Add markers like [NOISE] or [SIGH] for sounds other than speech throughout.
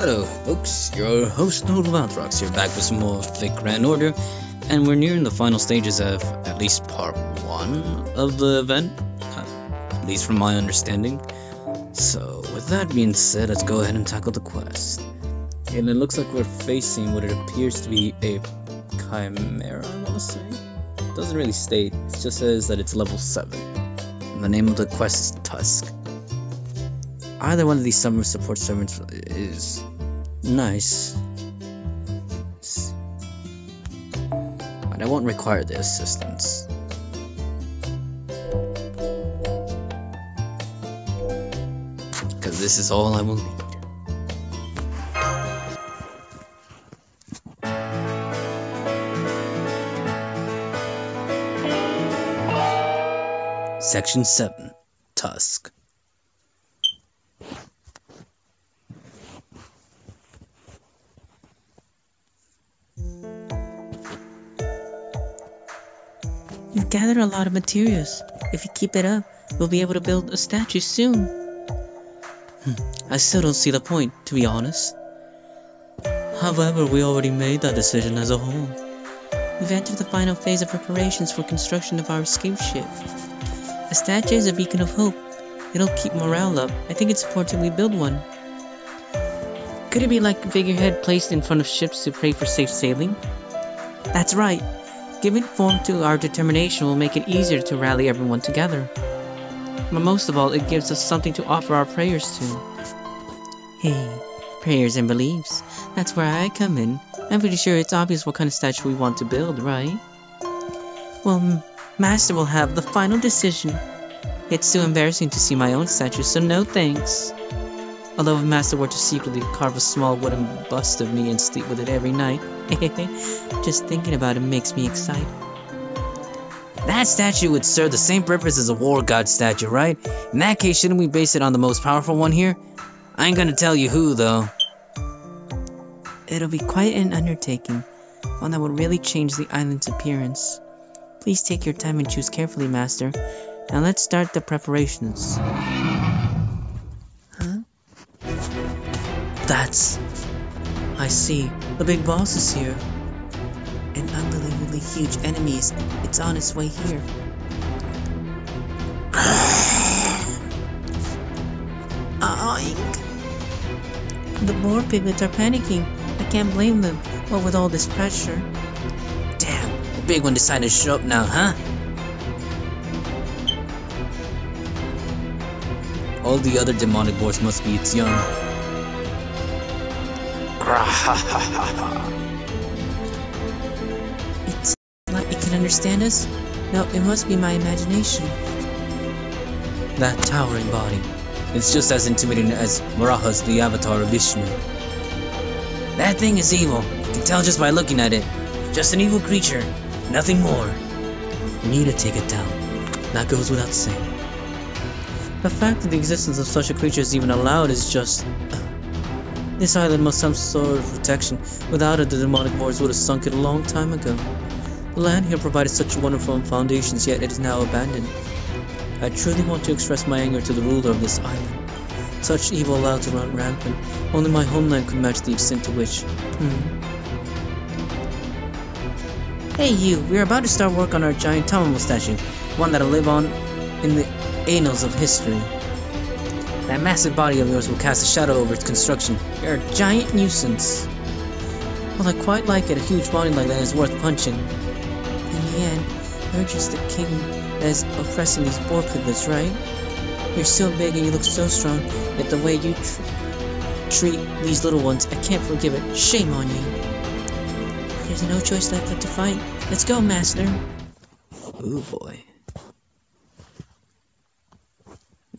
Hello, folks. Your host, Lord Valdarox, here back with some more the Grand Order, and we're nearing the final stages of at least part one of the event, uh, at least from my understanding. So, with that being said, let's go ahead and tackle the quest. And it looks like we're facing what it appears to be a chimera, I want to say. It doesn't really state, it just says that it's level 7. And the name of the quest is Tusk. Either one of these summer support servants is nice. But I won't require their assistance. Because this is all I will need. Section 7 Tusk You've gathered a lot of materials. If you keep it up, we'll be able to build a statue soon. Hmm, I still don't see the point, to be honest. However, we already made that decision as a whole. We've entered the final phase of preparations for construction of our escape ship. A statue is a beacon of hope. It'll keep morale up. I think it's important we build one. Could it be like a figurehead placed in front of ships to pray for safe sailing? That's right. Giving form to our determination will make it easier to rally everyone together. But most of all, it gives us something to offer our prayers to. Hey, prayers and beliefs. That's where I come in. I'm pretty sure it's obvious what kind of statue we want to build, right? Well, Master will have the final decision. It's too embarrassing to see my own statue, so no thanks. Although if Master were to secretly carve a small wooden bust of me and sleep with it every night, [LAUGHS] just thinking about it makes me excited. That statue would serve the same purpose as a war god statue, right? In that case, shouldn't we base it on the most powerful one here? I ain't gonna tell you who, though. It'll be quite an undertaking, one that will really change the island's appearance. Please take your time and choose carefully, Master. Now let's start the preparations. That's... I see. The big boss is here. An unbelievably huge enemy is... It's on its way here. [SIGHS] Oink! The boar piglets are panicking. I can't blame them. What with all this pressure? Damn, the big one decided to show up now, huh? All the other demonic boars must be its young. It's like it can understand us? No, it must be my imagination. That towering body. It's just as intimidating as Varaha's the avatar of Vishnu. That thing is evil. You can tell just by looking at it. Just an evil creature. Nothing more. We need to take it down. That goes without saying. The fact that the existence of such a creature is even allowed is just... Uh, This island must have some sort of protection. Without it, the demonic boars would have sunk it a long time ago. The land here provided such wonderful foundations, yet it is now abandoned. I truly want to express my anger to the ruler of this island. Such evil allowed to run rampant. Only my homeland could match the extent to which. Hmm. Hey you, we are about to start work on our giant Tamamo statue, one that'll live on in the annals of history. That massive body of yours will cast a shadow over its construction. You're a giant nuisance. Well, I quite like it. A huge body like that is worth punching. In the end, you're just the king that is oppressing these poor piglets, right? You're so big and you look so strong, yet the way you tr treat these little ones, I can't forgive it. Shame on you. There's no choice left but to fight. Let's go, Master. Oh boy.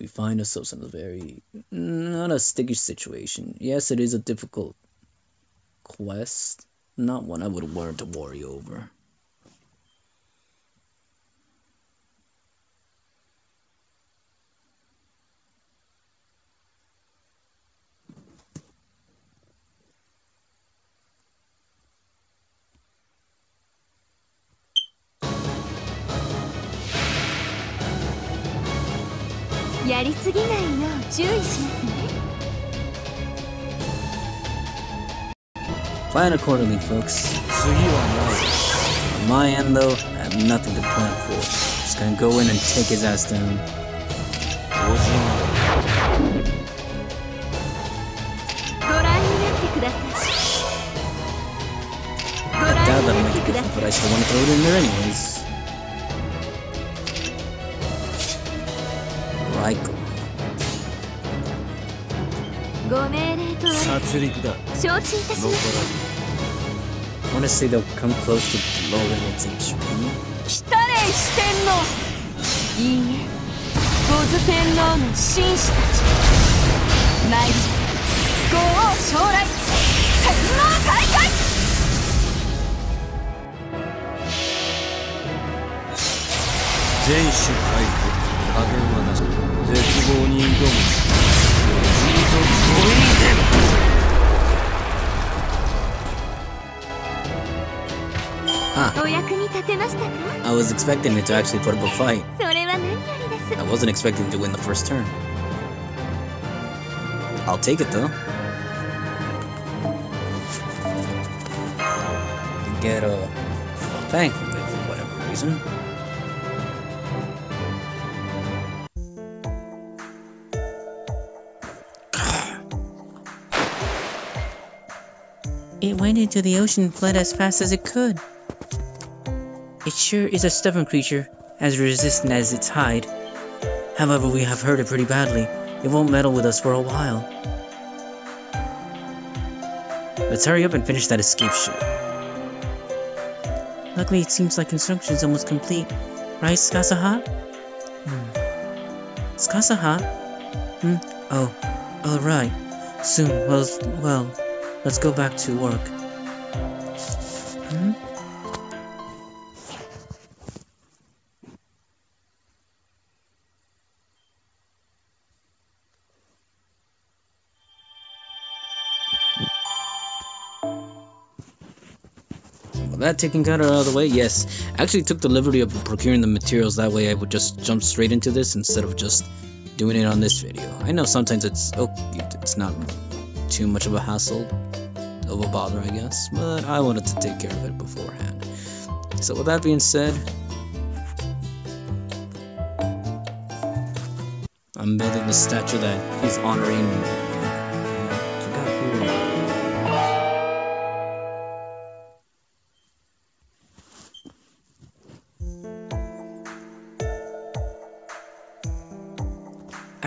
We find ourselves in a very, not a sticky situation. Yes, it is a difficult quest. Not one I would want to worry over. やりすぎないよう注意しますね Plan accordingly, folks. On my end, though, I have nothing to plan for. Just gonna go in and take his ass down. I doubt that'll make a difference, but I still want to throw it in there anyways. Honestly, they'll come close to blowing its HP. 来たれ四天王いいえ。五頭天皇の紳士たち。参り五王将来。鉄の大会。全種回復加減はなし。絶望に挑む。人族5イゼロ Ah. I was expecting it to actually put up a fight. I wasn't expecting to win the first turn. I'll take it though. Get a bang it for whatever reason. It went into the ocean, fled as fast as it could. It sure is a stubborn creature, as resistant as its hide. However, we have hurt it pretty badly. It won't meddle with us for a while. Let's hurry up and finish that escape ship. Luckily, it seems like construction is almost complete. Right, Scathach? Hmm. Scathach? Hmm? Oh. Alright. Soon. Well, well, let's go back to work. Hmm? Taking of out of the way, yes. I actually took the liberty of procuring the materials that way I would just jump straight into this instead of just doing it on this video. I know sometimes it's oh, it's not too much of a hassle of a bother, I guess, but I wanted to take care of it beforehand. So with that being said, I'm building the statue that he's honoring.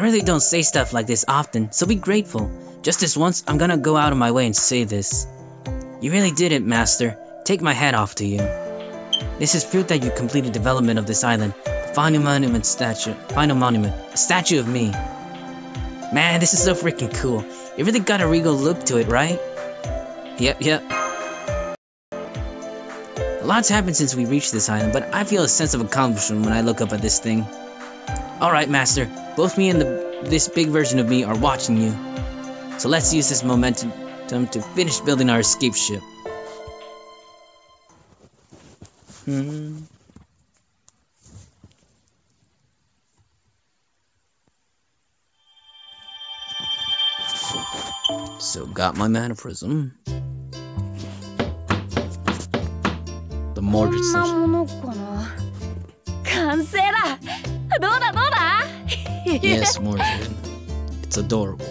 Really don't say stuff like this often, so be grateful. Just this once, I'm gonna go out of my way and say this. You really did it, Master. Take my hat off to you. This is proof that you completed development of this island. Final monument statue. Final monument. A statue of me. Man, this is so freaking cool. It really got a regal look to it, right? Yep, yep. A lot's happened since we reached this island, but I feel a sense of accomplishment when I look up at this thing. Alright, Master. Both me and the, this big version of me are watching you. So let's use this momentum to finish building our escape ship. Hmm. So got my mana prism. The こん Nora, Nora! yes, Morgan. It's adorable.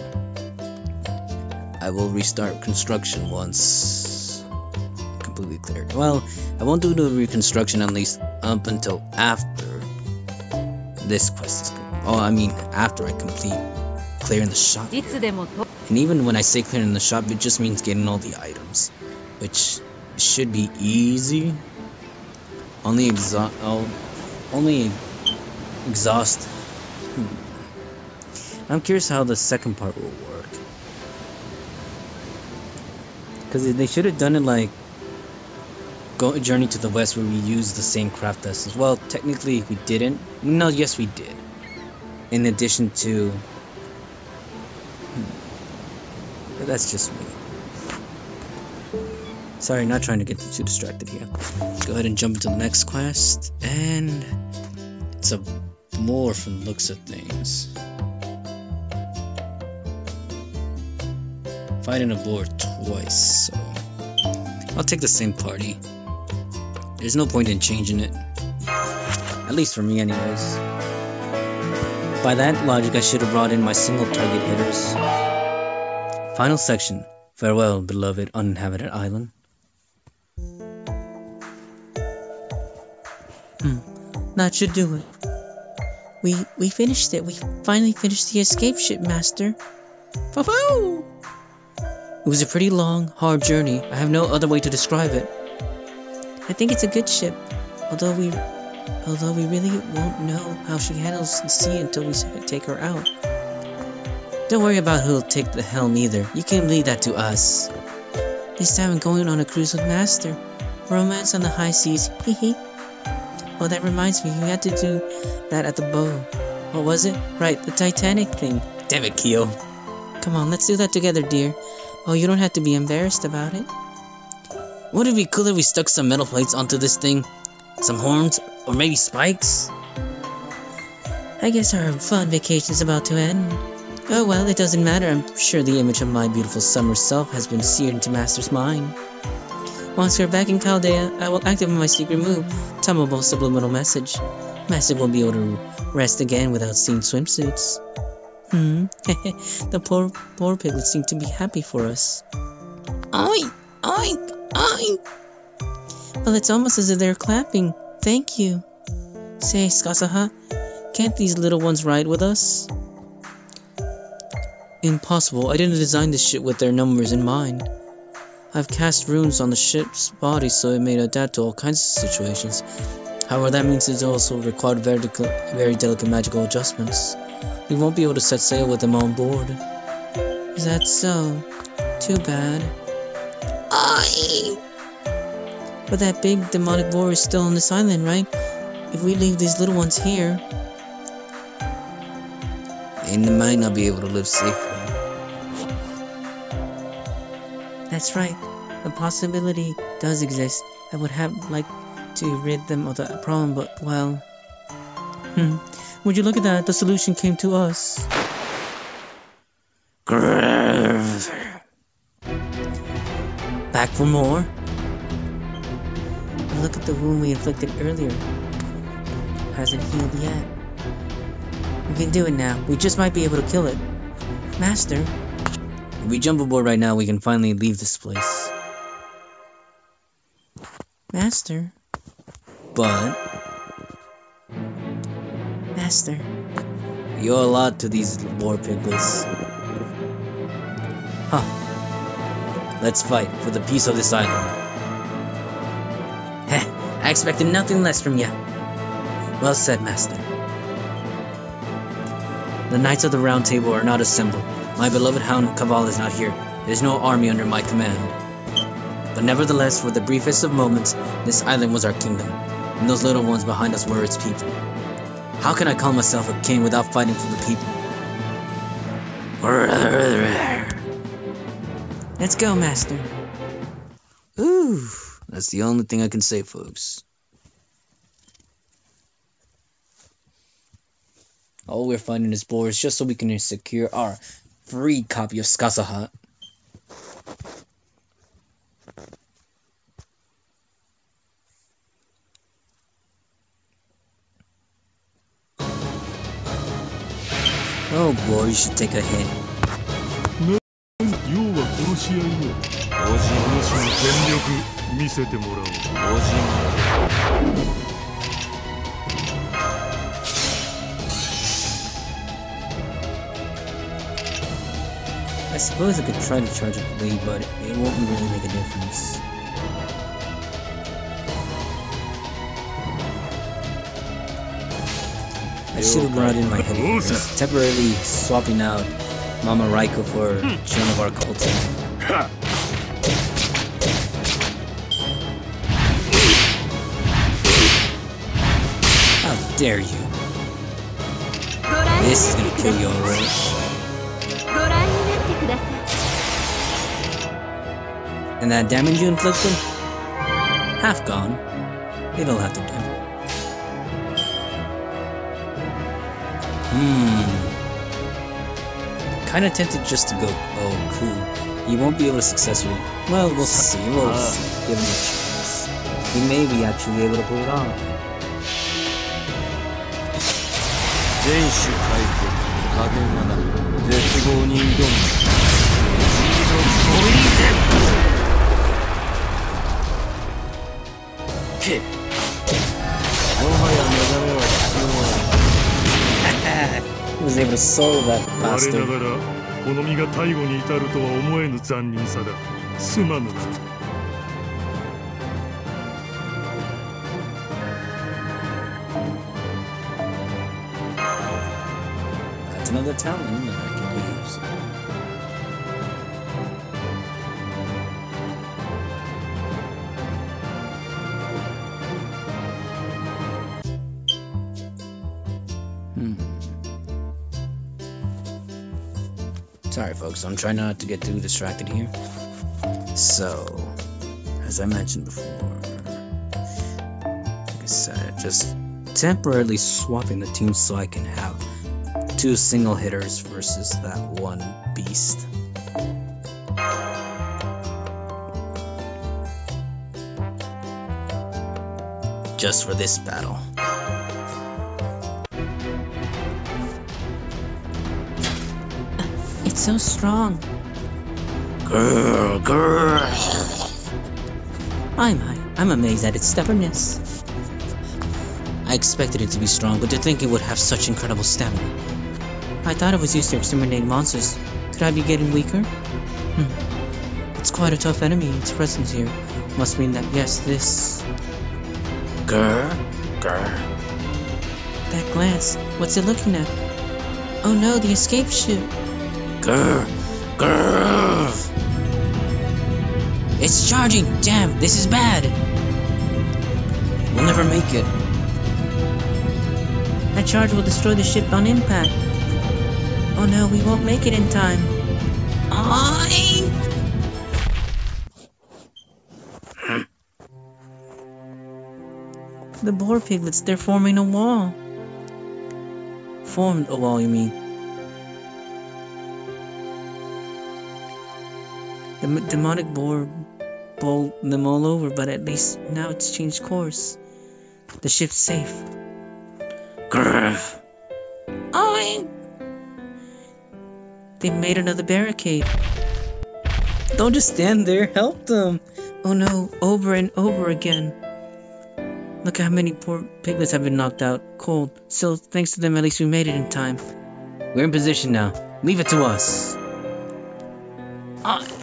I will restart construction once completely cleared. Well, I won't do the reconstruction unless up until after this quest is complete. Oh, I mean, after I complete clearing the shop. Here. And even when I say clearing the shop, it just means getting all the items, which should be easy. Only exhaust. Oh, only exhaust. Hmm. I'm curious how the second part will work. Because they should have done it like go Journey to the West, where we use the same craft essence. Well, technically we didn't. No, yes we did. In addition to but that's just me. Sorry, not trying to get too distracted here. Go ahead and jump into the next quest, and it's a more from the looks of things. Fighting a boar twice, so I'll take the same party. There's no point in changing it. At least for me, anyways. By that logic, I should have brought in my single target hitters. Final section. Farewell, beloved uninhabited island. Hmm. That should do it. We we finished it. We finally finished the escape ship, Master. Foo It was a pretty long, hard journey. I have no other way to describe it. I think it's a good ship, although we although we really won't know how she handles the sea until we take her out. Don't worry about who'll take the helm either. You can leave that to us. This time I'm going on a cruise with Master. Romance on the high seas, hee hee Oh, that reminds me, you had to do that at the bow. What was it? Right, the Titanic thing. Damn it, Kyo. Come on, let's do that together, dear. Oh, you don't have to be embarrassed about it. Wouldn't it be cool if we stuck some metal plates onto this thing? Some horns? Or maybe spikes? I guess our fun vacation's about to end. Oh well, it doesn't matter. I'm sure the image of my beautiful summer self has been seared into Master's mind. Once we're back in Chaldea, I will activate my secret move, Tumbleable Subliminal Message. Master will be able to rest again without seeing swimsuits. Hmm, [LAUGHS] the poor, poor piglets seem to be happy for us. Oink, oink, oink. Well, it's almost as if they're clapping. Thank you. Say, Scathach, can't these little ones ride with us? Impossible. I didn't design this ship with their numbers in mind. I've cast runes on the ship's body so it may adapt to all kinds of situations. However, that means it also required very, very delicate magical adjustments. We won't be able to set sail with them on board. Is that so? Too bad. But that big demonic war is still on this island, right? If we leave these little ones here, And they might not be able to live safely. That's right. The possibility does exist. I would have liked to rid them of that problem, but well. Hmm. Would you look at that? The solution came to us. Back for more? Look at the wound we inflicted earlier. Hasn't healed yet. We can do it now. We just might be able to kill it. Master. If we jump aboard right now, we can finally leave this place. Master. But... Master. You owe a lot to these war piglets. Huh. Let's fight for the peace of this island. Heh, I expected nothing less from you. Well said, Master. The Knights of the Round Table are not assembled. My beloved Hound Cavall is not here. There's no army under my command. But nevertheless, for the briefest of moments, this island was our kingdom, and those little ones behind us were its people. How can I call myself a king without fighting for the people? Let's go, Master. Ooh, that's the only thing I can say, folks. All we're finding is boars just so we can secure our free copy of Skasaha. Oh boy, you should take a hit. 要は殺し合いのおじのしの全力見せてもらおうおじ I suppose I could try to charge up the lead, but it won't really make a difference. I should have brought in my heavy temporarily swapping out Mama Raiko for hmm. Joan of Arc ultimate. How dare you? This is gonna kill you alright. And that damage you inflicted? Half gone. It'll have to do. Hmm. Kinda tempted just to go, oh, cool. He won't be able to successfully. Well, we'll see. We'll Ah. give him a chance. He may be actually able to pull it off. 全種回復加減はな絶望に挑むメジードポイゼン けもはや目覚めは必要は [LAUGHS] He was able to solve that 我な bastard. がらこの身が逮捕に至るとは思えぬ残忍さだすまぬな That's another talent that I Folks. I'm trying not to get too distracted here. So, as I mentioned before, like I said, just temporarily swapping the teams so I can have two single hitters versus that one beast. Just for this battle. So strong. Grr, grr. I'm I'm amazed at its stubbornness. I expected it to be strong, but to think it would have such incredible stamina. I thought it was used to exterminate monsters. Could I be getting weaker? Hmm. It's quite a tough enemy. Its presence here must mean that yes, this Grr, grr. that glance. What's it looking at? Oh no, the escape chute. Grr, grr. It's charging! Damn, this is bad! We'll never make it. That charge will destroy the ship on impact. Oh no, we won't make it in time. I... The boar piglets, they're forming a wall. Formed a wall, you mean? The m- demonic boar bowled them all over, but at least now it's changed course. The ship's safe. Grr. Oh, they made another barricade. Don't just stand there, help them! Oh no, over and over again. Look how many poor piglets have been knocked out cold. So thanks to them, at least we made it in time. We're in position now. Leave it to us. Ah.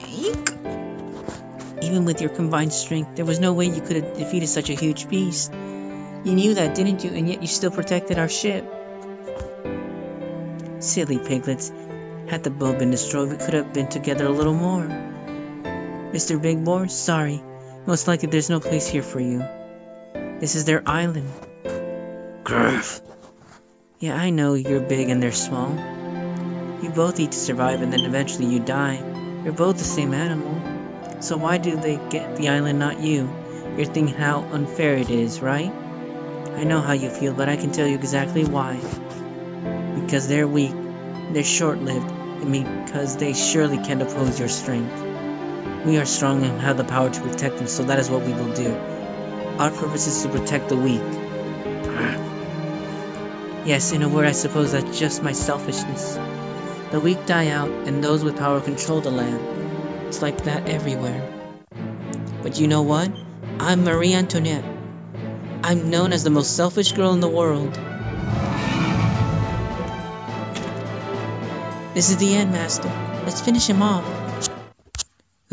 Even with your combined strength, there was no way you could have defeated such a huge beast. You knew that, didn't you? And yet you still protected our ship. Silly piglets. Had the boat been destroyed, we could have been together a little more. Mr. Big Boar, sorry. Most likely there's no place here for you. This is their island. Grr. Yeah, I know you're big and they're small. You both eat to survive and then eventually you die. You're both the same animal. So why do they get the island, not you? You're thinking how unfair it is, right? I know how you feel, but I can tell you exactly why. Because they're weak, they're short-lived, and because they surely can't oppose your strength. We are strong and have the power to protect them, so that is what we will do. Our purpose is to protect the weak. Yes, in a word, I suppose that's just my selfishness. The weak die out, and those with power control the land. It's like that everywhere. But you know what? I'm Marie Antoinette. I'm known as the most selfish girl in the world. This is the end, Master. Let's finish him off.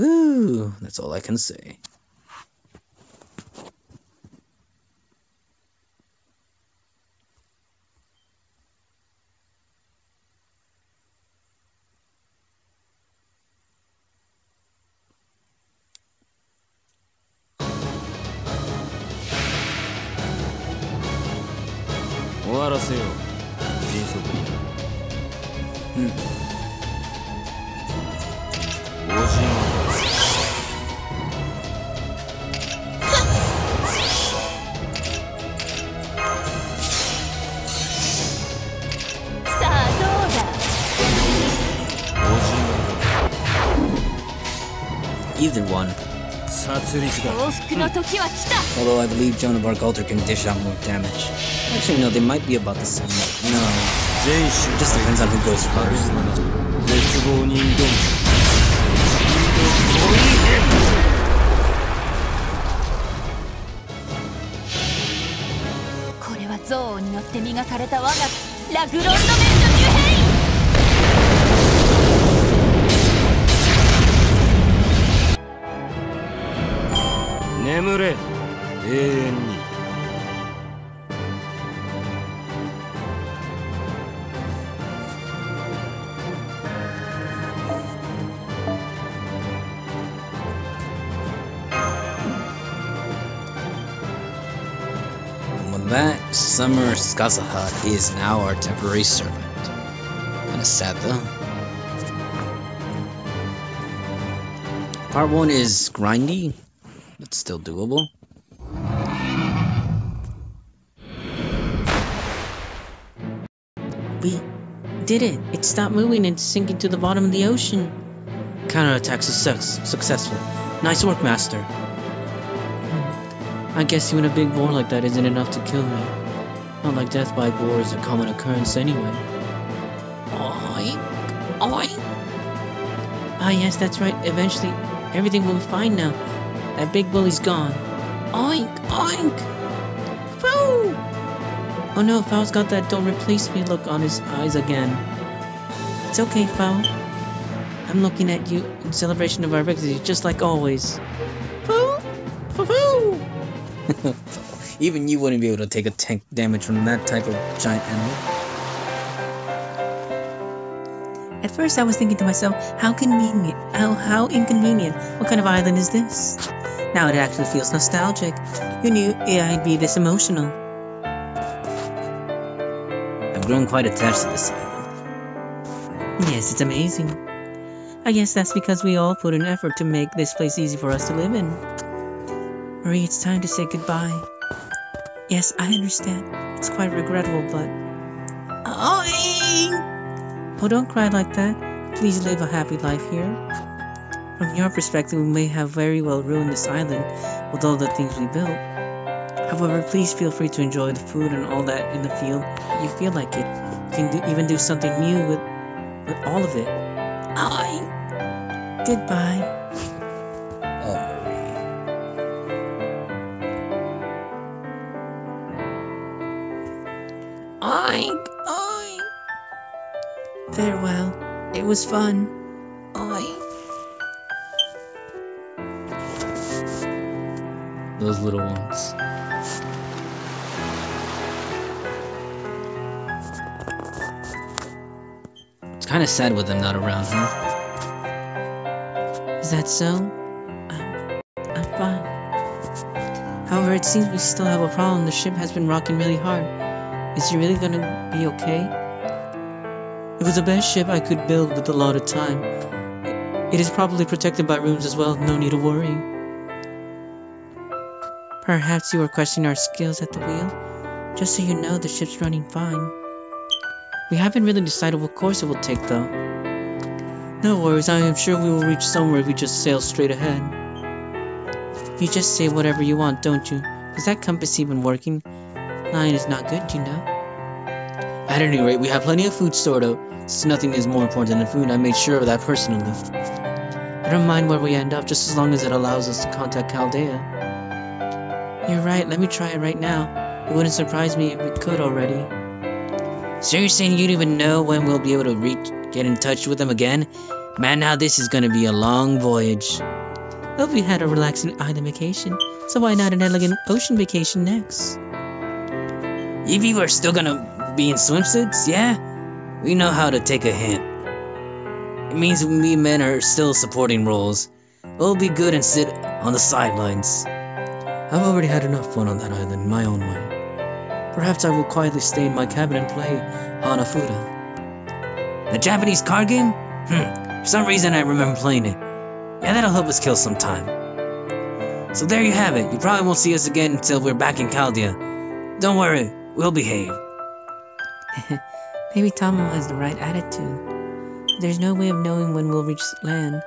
Ooh, that's all I can say. 알았어요. 報復の時は来た Although I believe Joan of Arc Alter can dish out more damage. Actually, no, they might be about the same. No, 全 it 種 just depends on who goes 影 first. 馬な絶望に挑むこれは憎悪によって磨かれた我がラグロンドベルト・ニ眠れ永遠に that Summer Scathach is now our temporary servant. Kinda sad though. Part 1 is grindy, still doable. We did it. It stopped moving and sinking to the bottom of the ocean. Counterattack success successful. Nice work, Master. Hmm. I guess even a big boar like that isn't enough to kill me. Not like death by boar is a common occurrence anyway. Oink. Oink. Ah, yes, that's right. Eventually, everything will be fine now. That big bully's gone. Oink. Oink. Woo! Oh no, Fou's got that don't replace me look on his eyes again. It's okay, Fou. I'm looking at you in celebration of our victory, just like always. Fou! Fou! [LAUGHS] Even you wouldn't be able to take a tank damage from that type of giant animal. At first, I was thinking to myself, how convenient, how, how inconvenient. What kind of island is this? Now it actually feels nostalgic. Who knew I'd be this emotional? I've grown quite attached to this island. Yes, it's amazing. I guess that's because we all put an effort to make this place easy for us to live in. Marie, it's time to say goodbye. Yes, I understand. It's quite regrettable, but. Oink! Oh, don't cry like that. Please live a happy life here. From your perspective, we may have very well ruined this island with all the things we built. However, please feel free to enjoy the food and all that in the field. You feel like it. You can do, even do something new with with all of it. Oink! Goodbye. Farewell. It was fun. Oink. Those little ones. It's kind of sad with them not around, huh? Is that so? I'm, I'm fine. However, it seems we still have a problem. The ship has been rocking really hard. Is she really gonna be okay? Was the best ship I could build with a lot of time. It is probably protected by runes as well, no need to worry. Perhaps you are questioning our skills at the wheel? Just so you know, the ship's running fine. We haven't really decided what course it will take, though. No worries, I am sure we will reach somewhere if we just sail straight ahead. You just say whatever you want, don't you? Is that compass even working? Nine is not good, you know. At any rate, we have plenty of food stored up. Since nothing is more important than food, I made sure of that personally. I don't mind where we end up, just as long as it allows us to contact Chaldea. You're right, let me try it right now. It wouldn't surprise me if we could already. So you're saying you don't even know when we'll be able to reach, get in touch with them again? Man, now this is gonna be a long voyage. Well, we had a relaxing island vacation, so why not an elegant ocean vacation next? If you are still gonna be in swimsuits, yeah? We know how to take a hint. It means we men are still supporting roles. We'll be good and sit on the sidelines. I've already had enough fun on that island my own way. Perhaps I will quietly stay in my cabin and play Hanafuda. The Japanese card game? Hmm. For some reason I remember playing it. Yeah, that'll help us kill some time. So there you have it. You probably won't see us again until we're back in Chaldea. Don't worry, we'll behave. [LAUGHS] Maybe Tomo has the right attitude. There's no way of knowing when we'll reach land.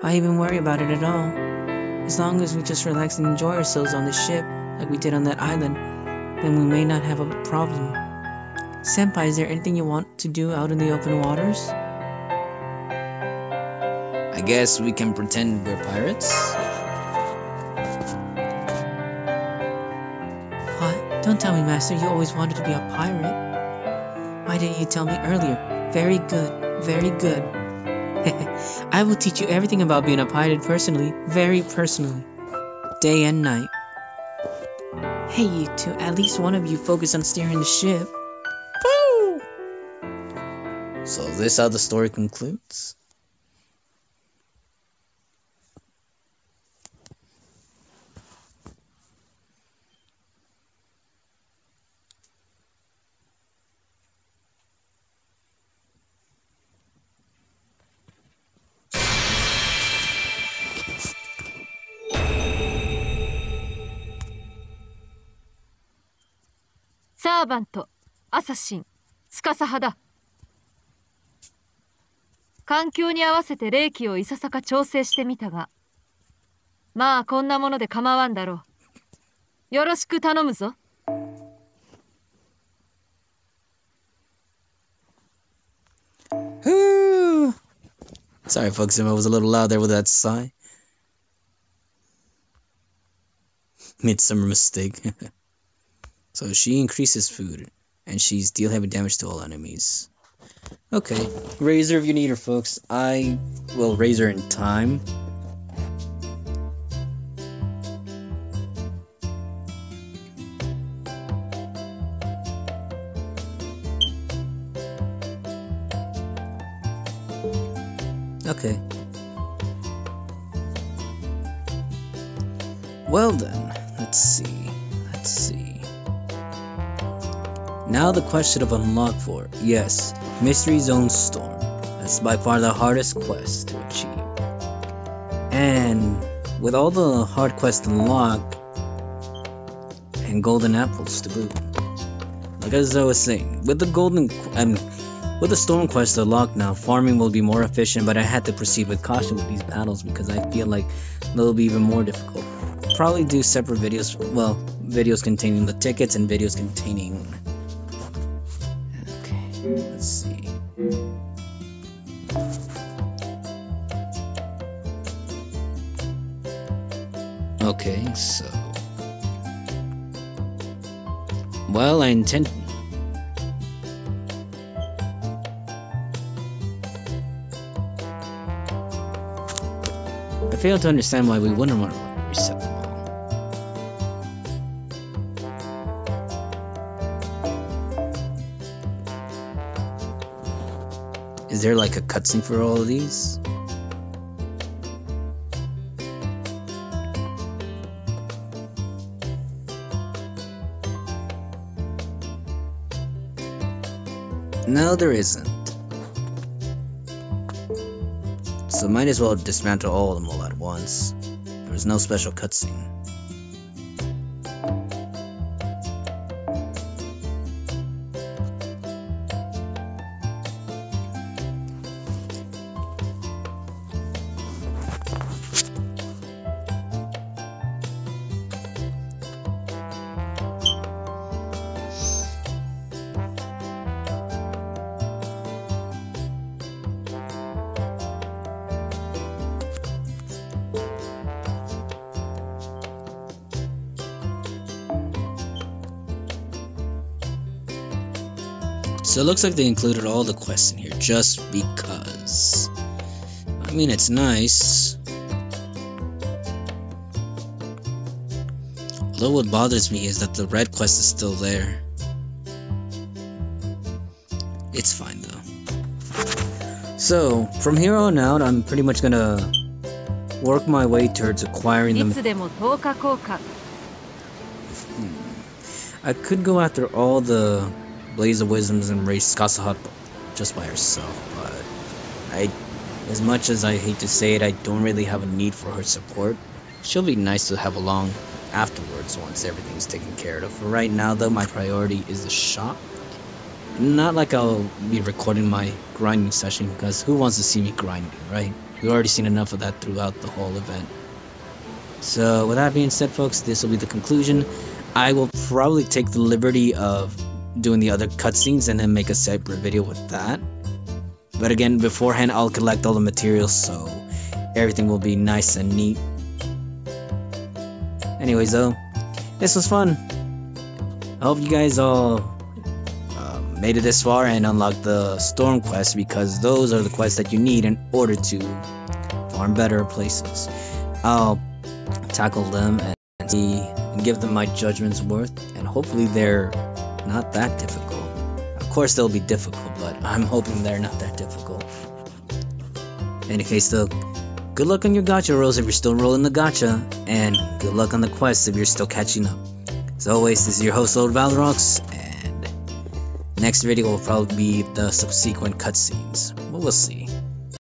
Why even worry about it at all? As long as we just relax and enjoy ourselves on the ship, like we did on that island, then we may not have a problem. Senpai, is there anything you want to do out in the open waters? I guess we can pretend we're pirates. What? Don't tell me, Master, you always wanted to be a pirate. Why didn't you tell me earlier? Very good, very good. [LAUGHS] I will teach you everything about being a pirate personally, very personally. Day and night. Hey, you two, at least one of you focus on steering the ship. So this how the story concludes?「ーバントアサシンスカサ派だ」環境に合わせて霊気をいささか調整してみたがまあこんなもので構わんだろうよろしく頼むぞ Sorry, folks, if I was a little loud there with that sigh. Midsummer mistake. So she increases food, and she's deal heavy damage to all enemies. Okay, her if you need her, folks. I will raise her in time. Now the question of unlock for yes, Mystery Zone Storm. That's by far the hardest quest to achieve. And with all the hard quests unlocked and golden apples to boot. Like as I was saying, with the golden um, with the storm quest unlocked now, farming will be more efficient, but I had to proceed with caution with these battles because I feel like they'll be even more difficult. Probably do separate videos, well, videos containing the tickets and videos containing. Let's see. Okay, so. Well, I intend. I fail to understand why we wouldn't want to Is there like a cutscene for all of these? No, there isn't. So might as well dismantle all of them all at once. There's no special cutscene. So it looks like they included all the quests in here, just because. I mean, it's nice. Although what bothers me is that the red quest is still there. It's fine, though. So, from here on out, I'm pretty much gonna work my way towards acquiring them. Hmm. I could go after all the Blaze of Wisdoms and race Kasahut just by herself, but I, as much as I hate to say it, I don't really have a need for her support. She'll be nice to have along afterwards once everything's taken care of. For right now, though, my priority is the shop. Not like I'll be recording my grinding session because who wants to see me grinding, right? We've already seen enough of that throughout the whole event. So, with that being said, folks, this will be the conclusion. I will probably take the liberty of doing the other cutscenes and then make a separate video with that. But again, beforehand, I'll collect all the materials so everything will be nice and neat. Anyways, though, this was fun. I hope you guys all um, made it this far and unlocked the storm quests because those are the quests that you need in order to farm better places. I'll tackle them and see and give them my judgment's worth, and hopefully they're not that difficult. Of course, they'll be difficult, but I'm hoping they're not that difficult. In any case, though, good luck on your gacha rolls if you're still rolling the gacha, and good luck on the quests if you're still catching up. As always, this is your host, Lord Valdarox, and next video will probably be the subsequent cutscenes. But we'll see.